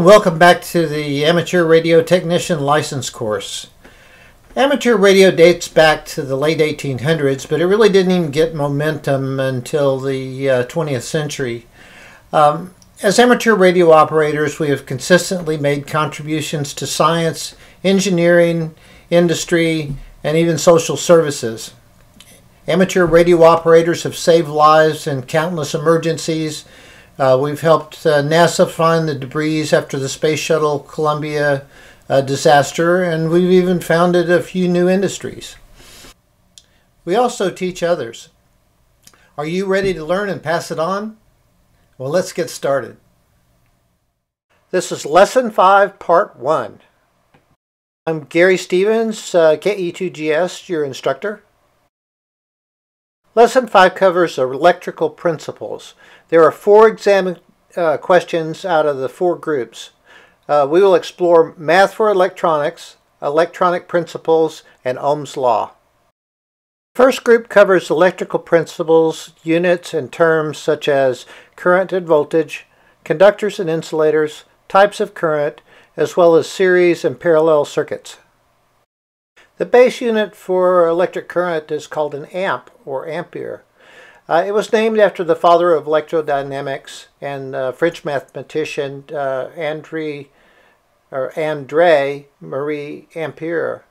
Welcome back to the Amateur Radio Technician License course. Amateur radio dates back to the late 1800s, but it really didn't even get momentum until the uh, 20th century. Um, as amateur radio operators, we have consistently made contributions to science, engineering, industry, and even social services. Amateur radio operators have saved lives in countless emergencies. Uh, we've helped uh, NASA find the debris after the Space Shuttle Columbia uh, disaster, and we've even founded a few new industries. We also teach others. Are you ready to learn and pass it on? Well, let's get started. This is Lesson 5, Part 1. I'm Gary Stevens, uh, KE2GS, your instructor. Lesson 5 covers electrical principles. There are four exam uh, questions out of the four groups. Uh, we will explore math for electronics, electronic principles, and Ohm's law. First group covers electrical principles, units, and terms such as current and voltage, conductors and insulators, types of current, as well as series and parallel circuits. The base unit for electric current is called an amp or ampere. Uh, it was named after the father of electrodynamics and uh, French mathematician uh, André, or André Marie Ampere.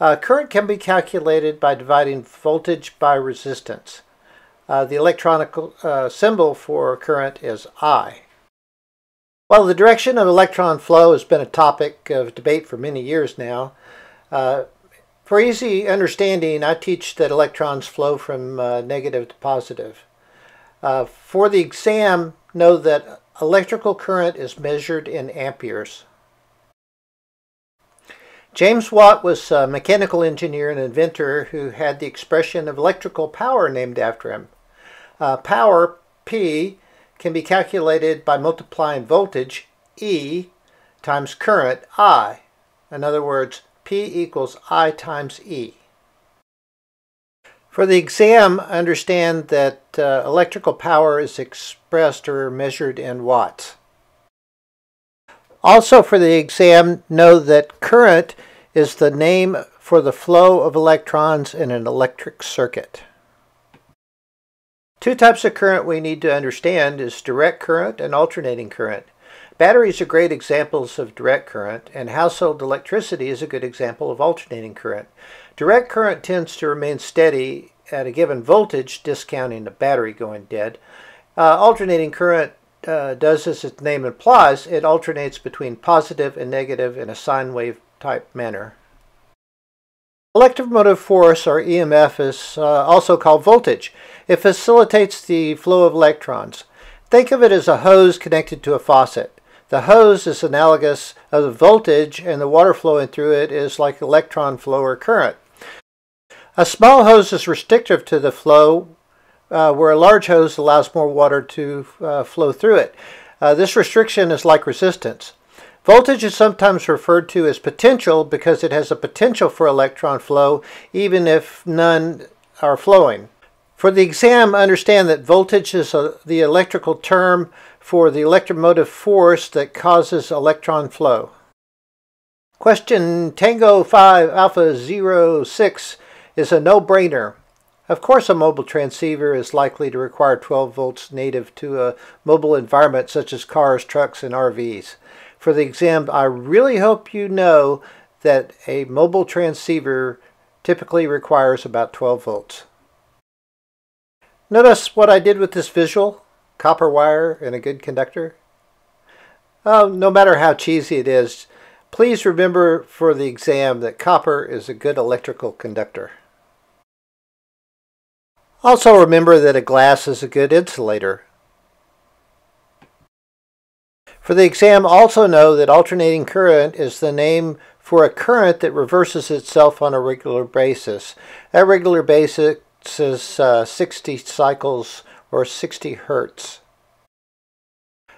Uh, current can be calculated by dividing voltage by resistance. Uh, the electronic uh, symbol for current is I. While the direction of electron flow has been a topic of debate for many years now, uh, for easy understanding, I teach that electrons flow from uh, negative to positive. Uh, for the exam, know that electrical current is measured in amperes. James Watt was a mechanical engineer and inventor who had the expression of electrical power named after him. Uh, power, P, can be calculated by multiplying voltage, E, times current, I. In other words, P equals I times E. For the exam, understand that uh, electrical power is expressed or measured in watts. Also for the exam, know that current is the name for the flow of electrons in an electric circuit. Two types of current we need to understand is direct current and alternating current. Batteries are great examples of direct current, and household electricity is a good example of alternating current. Direct current tends to remain steady at a given voltage, discounting the battery going dead. Uh, alternating current uh, does as its name implies, it alternates between positive and negative in a sine wave type manner. Electromotive force, or EMF, is uh, also called voltage. It facilitates the flow of electrons. Think of it as a hose connected to a faucet. The hose is analogous of the voltage, and the water flowing through it is like electron flow or current. A small hose is restrictive to the flow, uh, where a large hose allows more water to uh, flow through it. Uh, this restriction is like resistance. Voltage is sometimes referred to as potential because it has a potential for electron flow even if none are flowing. For the exam, understand that voltage is a, the electrical term for the electromotive force that causes electron flow. Question Tango 5 Alpha 06 is a no-brainer. Of course, a mobile transceiver is likely to require 12 volts native to a mobile environment such as cars, trucks, and RVs for the exam, I really hope you know that a mobile transceiver typically requires about 12 volts. Notice what I did with this visual, copper wire and a good conductor. Oh, no matter how cheesy it is, please remember for the exam that copper is a good electrical conductor. Also remember that a glass is a good insulator. For the exam, also know that alternating current is the name for a current that reverses itself on a regular basis. That regular basis is uh, 60 cycles or 60 hertz.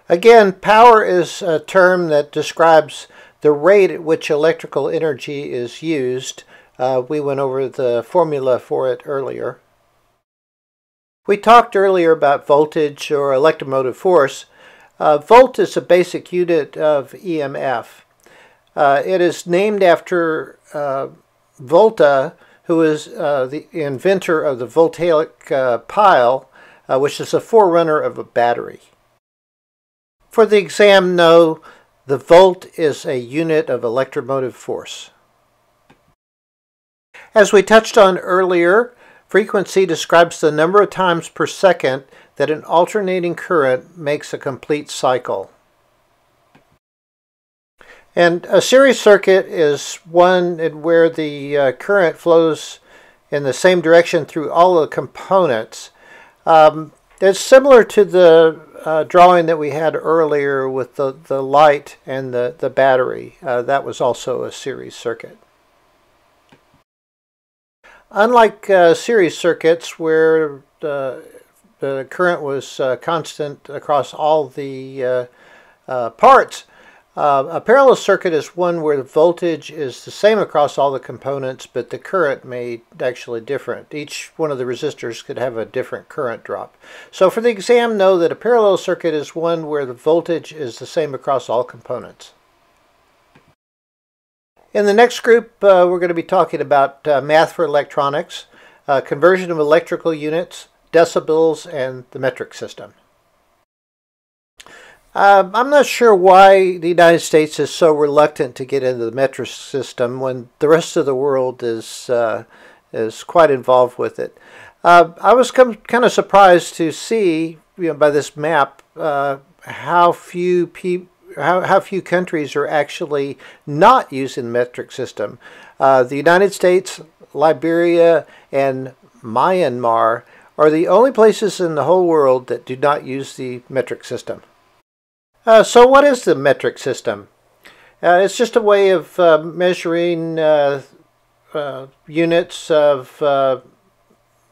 Again, power is a term that describes the rate at which electrical energy is used. Uh, we went over the formula for it earlier. We talked earlier about voltage or electromotive force. Uh, volt is a basic unit of EMF. Uh, it is named after uh, Volta, who is uh, the inventor of the voltaic uh, pile, uh, which is a forerunner of a battery. For the exam, know the volt is a unit of electromotive force. As we touched on earlier, frequency describes the number of times per second that an alternating current makes a complete cycle. And a series circuit is one where the uh, current flows in the same direction through all the components. Um, it's similar to the uh, drawing that we had earlier with the, the light and the, the battery. Uh, that was also a series circuit. Unlike uh, series circuits where the, the current was uh, constant across all the uh, parts, uh, a parallel circuit is one where the voltage is the same across all the components, but the current may actually different. Each one of the resistors could have a different current drop. So for the exam, know that a parallel circuit is one where the voltage is the same across all components. In the next group, uh, we're going to be talking about uh, math for electronics, uh, conversion of electrical units, decibels, and the metric system. Uh, I'm not sure why the United States is so reluctant to get into the metric system when the rest of the world is uh, is quite involved with it. Uh, I was kind of surprised to see, you know, by this map, uh, how few people. How, how few countries are actually not using the metric system. Uh, the United States, Liberia, and Myanmar are the only places in the whole world that do not use the metric system. Uh, so what is the metric system? Uh, it's just a way of uh, measuring uh, uh, units of uh,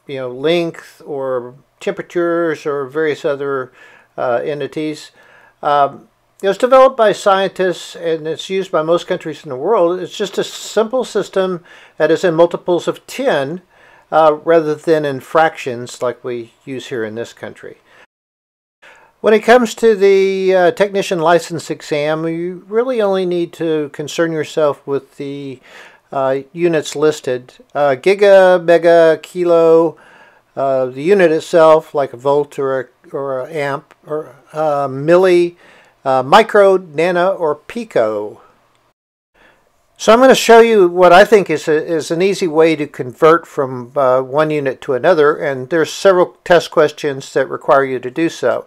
you know length or temperatures or various other entities. Um, it was developed by scientists and it's used by most countries in the world. It's just a simple system that is in multiples of 10 rather than in fractions like we use here in this country. When it comes to the uh, technician license exam, you really only need to concern yourself with the uh, units listed. Uh, giga, mega, kilo, uh, the unit itself, like a volt or a, or a amp, or uh, milli, uh, micro, nano, or pico. So I'm going to show you what I think is, a, is an easy way to convert from one unit to another, and there's several test questions that require you to do so.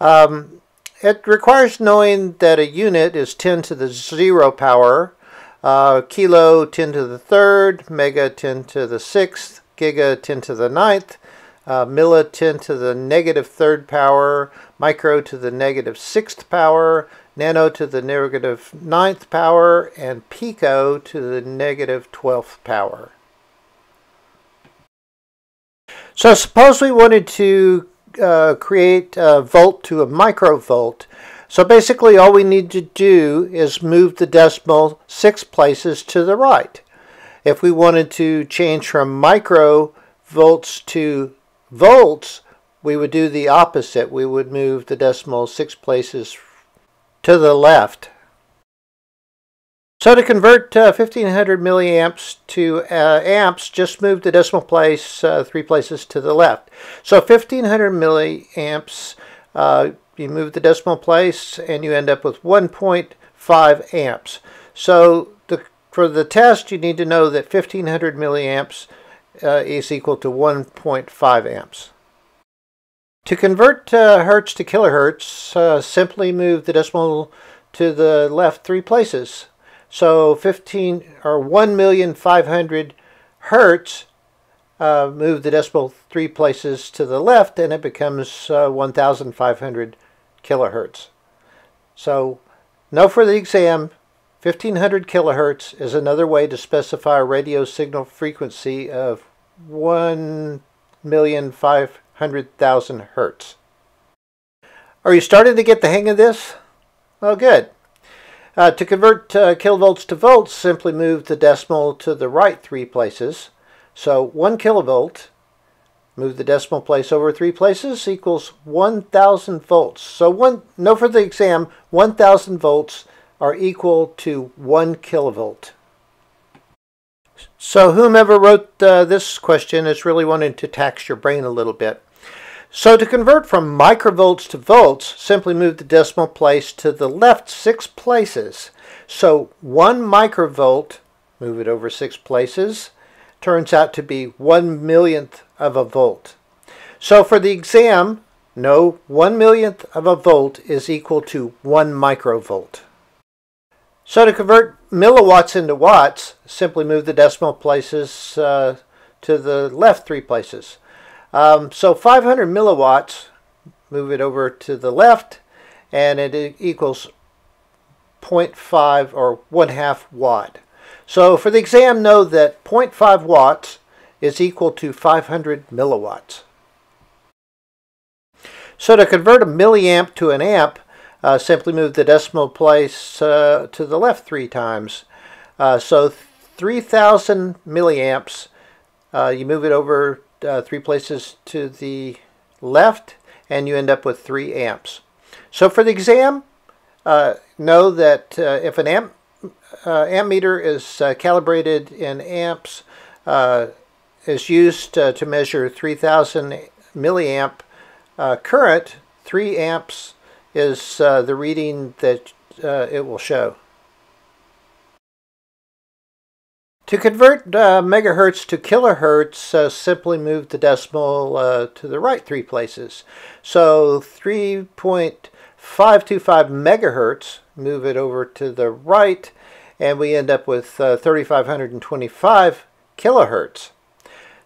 Um, it requires knowing that a unit is 10 to the 0 power, uh, kilo 10 to the third, mega 10 to the sixth, giga 10 to the ninth, uh, milli 10 to the negative third power, micro to the negative sixth power, nano to the negative ninth power, and pico to the negative twelfth power. So suppose we wanted to uh, create a volt to a microvolt. So basically all we need to do is move the decimal six places to the right. If we wanted to change from microvolts to volts, we would do the opposite. We would move the decimal six places to the left. So to convert uh, 1500 milliamps to uh, amps, just move the decimal place uh, three places to the left. So 1500 milliamps, uh, you move the decimal place and you end up with 1.5 amps. So the, for the test, you need to know that 1500 milliamps uh, is equal to 1.5 amps. To convert uh, hertz to kilohertz, simply move the decimal to the left three places. So 15 or 1,500,000 hertz, uh, move the decimal three places to the left and it becomes uh, 1,500 kilohertz. So for the exam, 1500 kilohertz is another way to specify a radio signal frequency of 1,500,000 hertz. Are you starting to get the hang of this? Well, good. Uh, to convert uh, kilovolts to volts, simply move the decimal to the right three places. So 1 kilovolt move the decimal place over three places, equals 1,000 volts. So one, know for the exam, 1,000 volts are equal to 1 kilovolt. So whomever wrote uh, this question is really wanting to tax your brain a little bit. So to convert from microvolts to volts, simply move the decimal place to the left six places. So one microvolt, move it over six places, turns out to be one millionth of a volt. So for the exam, no one millionth of a volt is equal to one microvolt. So to convert milliwatts into watts, simply move the decimal places uh, to the left three places. Um, so 500 milliwatts, move it over to the left, and it equals 0.5 or 1 half watt. So for the exam, know that 0.5 watts is equal to 500 milliwatts. So to convert a milliamp to an amp, uh, simply move the decimal place uh, to the left three times. Uh, so 3,000 milliamps, uh, you move it over uh, three places to the left, and you end up with 3 amps. So for the exam, uh, know that if an amp, amp meter is calibrated in amps, is used to measure 3,000 milliamp current, 3 amps is uh, the reading that uh, it will show. To convert uh, megahertz to kilohertz, uh, simply move the decimal uh, to the right three places. So 3.525 megahertz, move it over to the right, and we end up with uh, 3525 kilohertz.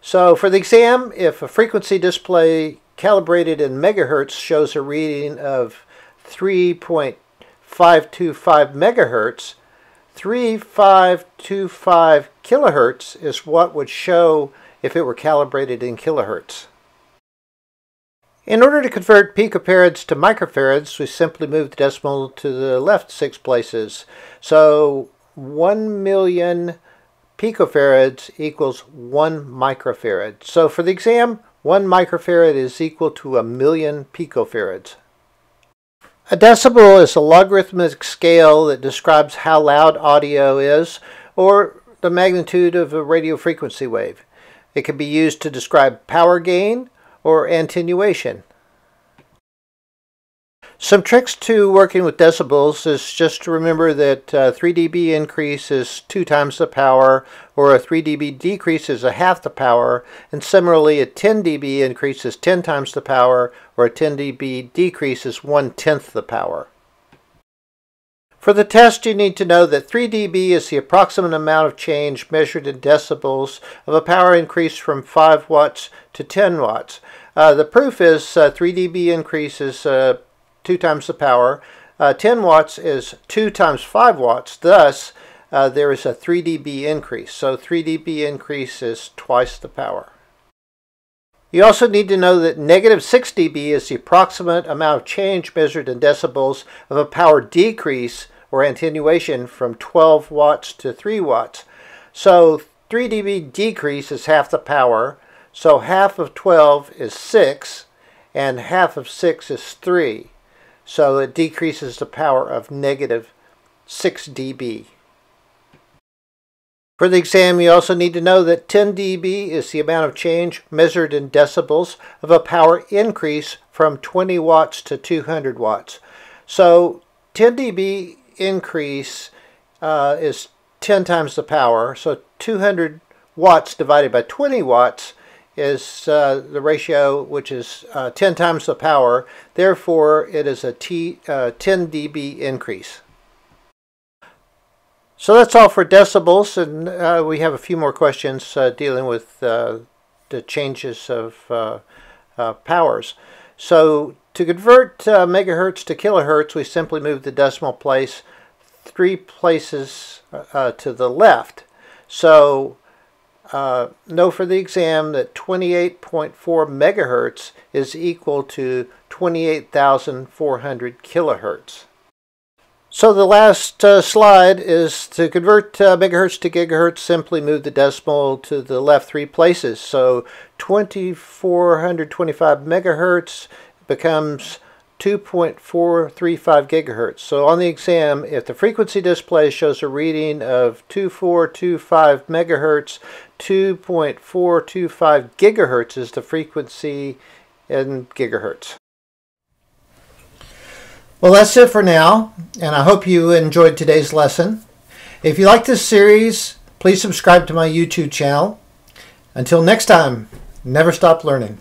So for the exam, if a frequency display calibrated in megahertz shows a reading of 3.525 megahertz, 3525 kilohertz is what would show if it were calibrated in kilohertz. In order to convert picofarads to microfarads, we simply move the decimal to the left six places. So 1 million picofarads equals 1 microfarad. So for the exam, 1 microfarad is equal to a million picofarads. A decibel is a logarithmic scale that describes how loud audio is or the magnitude of a radio frequency wave. It can be used to describe power gain or attenuation. Some tricks to working with decibels is just to remember that uh, 3 dB increase is 2 times the power, or a 3 dB decrease is a half the power, and similarly a 10 dB increase is 10 times the power, or a 10 dB decrease is 1 tenth the power. For the test, you need to know that 3 dB is the approximate amount of change measured in decibels of a power increase from 5 watts to 10 watts. Uh, the proof is uh, 3 dB increase is 2 times the power. Uh, 10 watts is 2 times 5 watts. Thus, uh, there is a 3 dB increase. So 3 dB increase is twice the power. You also need to know that negative 6 dB is the approximate amount of change measured in decibels of a power decrease or attenuation from 12 watts to 3 watts. So 3 dB decrease is half the power. So half of 12 is 6 and half of 6 is 3. So it decreases the power of negative 6 dB. For the exam, you also need to know that 10 dB is the amount of change measured in decibels of a power increase from 20 watts to 200 watts. So 10 dB increase uh, is 10 times the power. So 200 watts divided by 20 watts is uh, the ratio which is uh, 10 times the power. Therefore, it is a T, uh, 10 dB increase. So that's all for decibels, and uh, we have a few more questions uh, dealing with uh, the changes of powers. So to convert megahertz to kilohertz, we simply move the decimal place three places to the left. So uh, know for the exam that 28.4 megahertz is equal to 28,400 kilohertz. So the last uh, slide is to convert uh, megahertz to gigahertz, simply move the decimal to the left three places. So 2425 megahertz becomes 2.435 gigahertz. So on the exam, if the frequency display shows a reading of 2425 megahertz, 2.425 gigahertz is the frequency in gigahertz. Well, that's it for now, and I hope you enjoyed today's lesson. If you like this series, please subscribe to my YouTube channel. Until next time, never stop learning.